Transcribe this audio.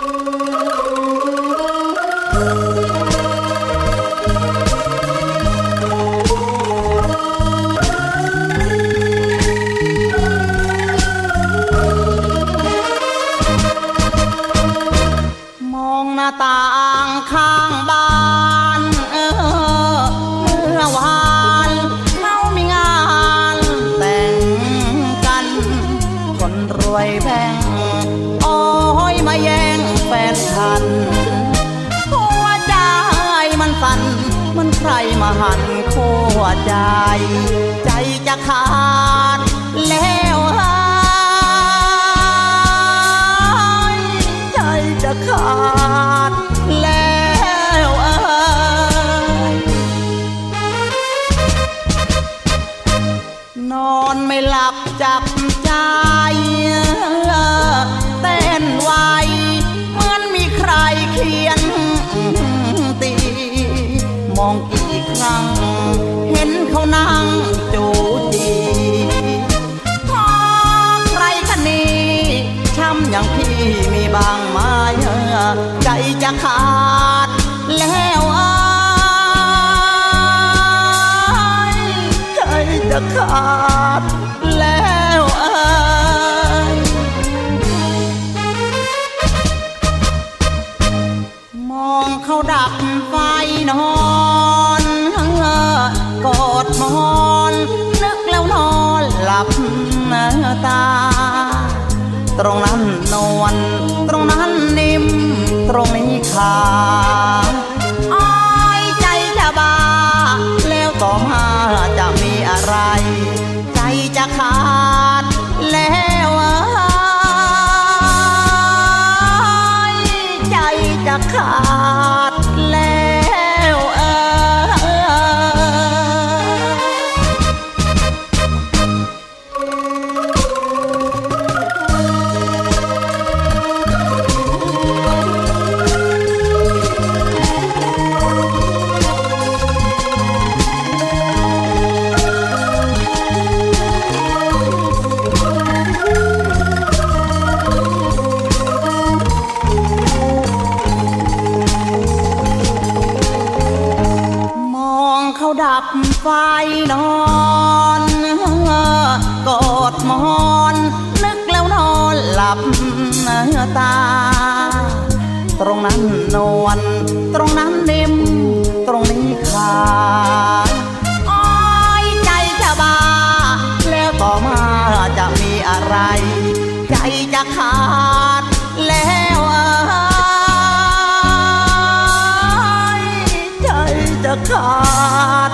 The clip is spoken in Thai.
มองหน้าต่างข้างบ้าน หันขั้วใจ ใจจะขาดแล้วหายใจจะขาดแล้วเอยนอนไม่หลับจับใจเต้นไวเหมือนมีใครเขียนตีมอง กครั้ง เห็นเขานั่งจูจีพอใครกันนี้ช้ำอย่างพี่มีบางไหมาใจจะขาดแล้วอายใจจะขาด ลับตา ตรงนั้นนวลตรงนั้นนิ่ม ตรงนี้ขาอ้ายใจจะบา แล้วต่อมาจะมีอะไร ใจจะขาดแล้วใจจะขาด นอนกอดมอนนึกแล้วนอนหลับตา ตรงนั้นนวลตรงนั้นนิ่มตรงนี้ขาดอ้อยใจจะบา แล้วต่อมาจะมีอะไร ใจจะขาดแล้วเอ้ยใจจะขาด